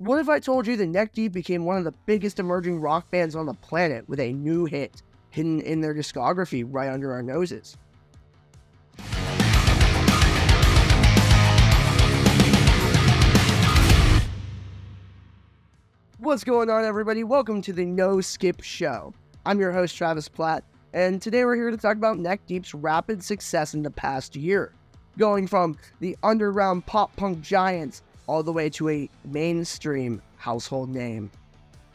What if I told you that Neck Deep became one of the biggest emerging rock bands on the planet with a new hit hidden in their discography right under our noses? What's going on, everybody? Welcome to the No Skip Show. I'm your host, Travis Platt, and today we're here to talk about Neck Deep's rapid success in the past year, going from the underground pop punk giants all the way to a mainstream household name.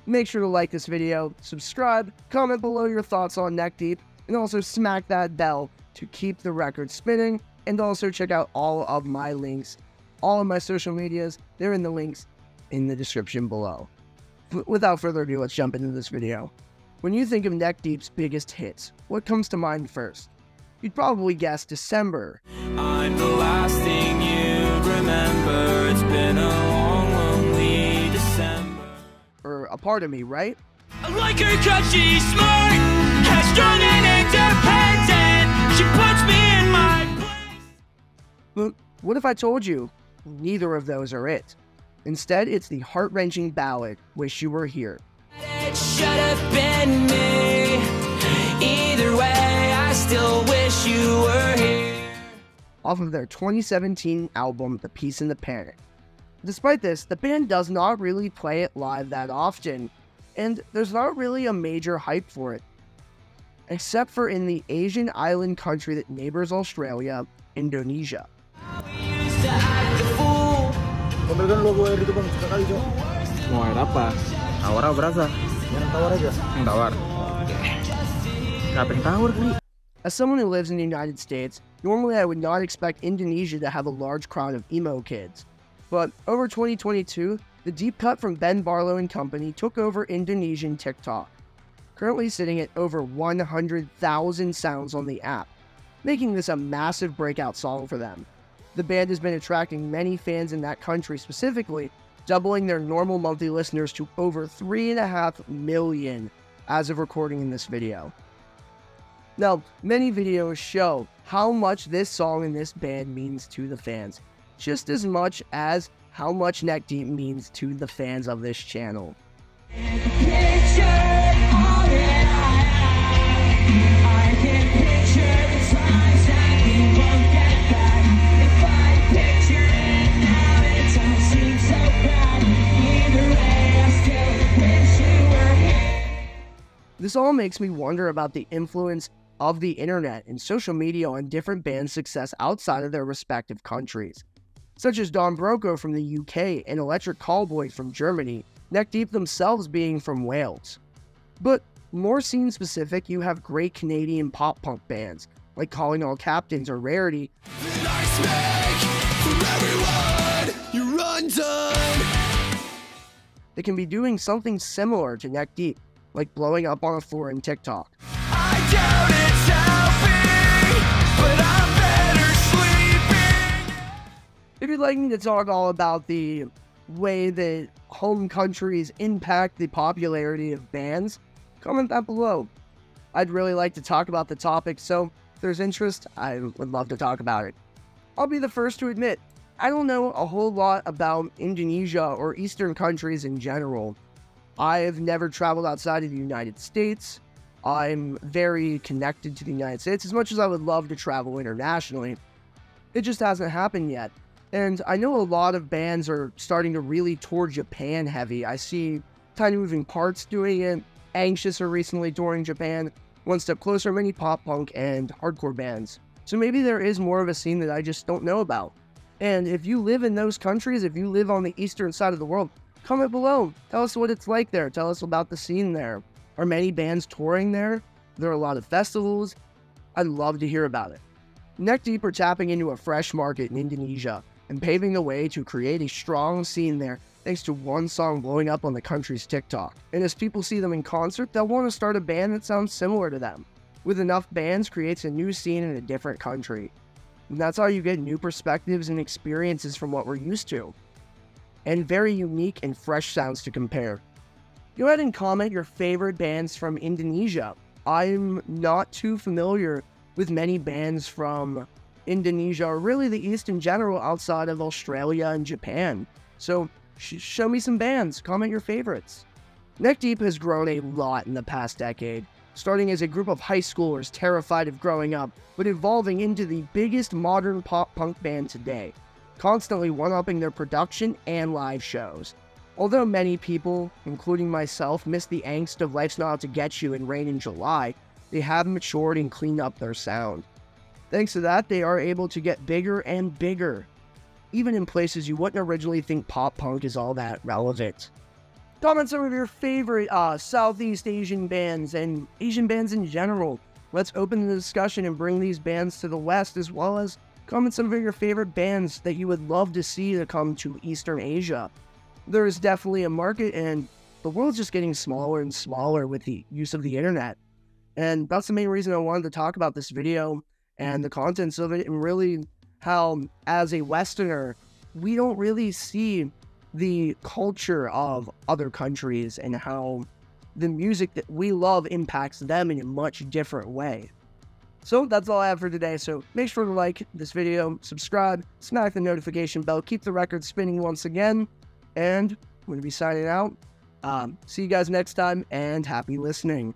Make sure to like this video, subscribe, comment below your thoughts on Neck Deep, and also smack that bell to keep the record spinning, and also check out all of my links, all of my social medias, they're in the links in the description below. without further ado, let's jump into this video. When you think of Neck Deep's biggest hits, what comes to mind first? You'd probably guess December. I'm the last thing you'd remember. It's been a long, lonely December. Or a part of me, right? I like her cause she's smart, strong and independent. She puts me in my place. But what if I told you neither of those are it? Instead, it's the heart wrenching ballad, Wish You Were Here. It should have been me. Either way, I still wish you were here. Off of their 2017 album, The Peace and the Panic. Despite this, the band does not really play it live that often, and there's not really a major hype for it. Except for in the Asian island country that neighbors Australia, Indonesia. Ambilkan logo air itu bang, sekali Jo. Mau air apa? Tawar berasa? Yang tawar aja. Yang tawar. Oke. Tawar kali? As someone who lives in the United States, normally I would not expect Indonesia to have a large crowd of emo kids. But over 2022, the deep cut from Ben Barlow and company took over Indonesian TikTok, currently sitting at over 100,000 sounds on the app, making this a massive breakout song for them the band has been attracting many fans in that country specifically, doubling their normal monthly listeners to over 3.5 million as of recording in this video. Now, many videos show how much this song and this band means to the fans, just as much as how much Neck Deep means to the fans of this channel. This all makes me wonder about the influence of the internet and social media on different bands' success outside of their respective countries. Such as Don Broco from the UK and Electric Callboy from Germany, Neck Deep themselves being from Wales. But more scene specific, you have great Canadian pop punk bands like Calling All Captains or Rarity. They can be doing something similar to Neck Deep, like blowing up on a floor in TikTok. Like me to talk all about the way that home countries impact the popularity of bands, comment that below. I'd really like to talk about the topic, so if there's interest, I would love to talk about it. I'll be the first to admit, I don't know a whole lot about Indonesia or Eastern countries in general. I've never traveled outside of the United States. I'm very connected to the United States as much as I would love to travel internationally. It just hasn't happened yet. And I know a lot of bands are starting to really tour Japan heavy. I see Tiny Moving Parts doing it, Anxious are recently touring Japan, One Step Closer, many pop punk and hardcore bands. So maybe there is more of a scene that I just don't know about. And if you live in those countries, if you live on the eastern side of the world, Comment below. Tell us what it's like there. Tell us about the scene there. Are many bands touring there? There are a lot of festivals. I'd love to hear about it. Neck Deep are tapping into a fresh market in Indonesia and paving the way to create a strong scene there thanks to one song blowing up on the country's TikTok. And as people see them in concert, they'll want to start a band that sounds similar to them. With enough bands creates a new scene in a different country. And that's how you get new perspectives and experiences from what we're used to and very unique and fresh sounds to compare. Go ahead and comment your favorite bands from Indonesia. I'm not too familiar with many bands from Indonesia or really the East in general outside of Australia and Japan. So sh- show me some bands, comment your favorites. Neck Deep has grown a lot in the past decade, starting as a group of high schoolers terrified of growing up, but evolving into the biggest modern pop punk band today, constantly one upping their production and live shows. Although many people, including myself, miss the angst of Life's Not Out to Get You and Rain in July, they have matured and cleaned up their sound. Thanks to that, they are able to get bigger and bigger, even in places you wouldn't originally think pop punk is all that relevant. Comment some of your favorite uh, Southeast Asian bands and Asian bands in general. Let's open the discussion and bring these bands to the West, as well as comment some of your favorite bands that you would love to see to come to Eastern Asia. There is definitely a market, and the world's just getting smaller and smaller with the use of the internet. And that's the main reason I wanted to talk about this video and the contents of it, and really how, as a Westerner, we don't really see the culture of other countries and how the music that we love impacts them in a much different way. So that's all I have for today. So make sure to like this video, subscribe, smack the notification bell, keep the record spinning once again, and I'm going to be signing out. Um, see you guys next time, and happy listening.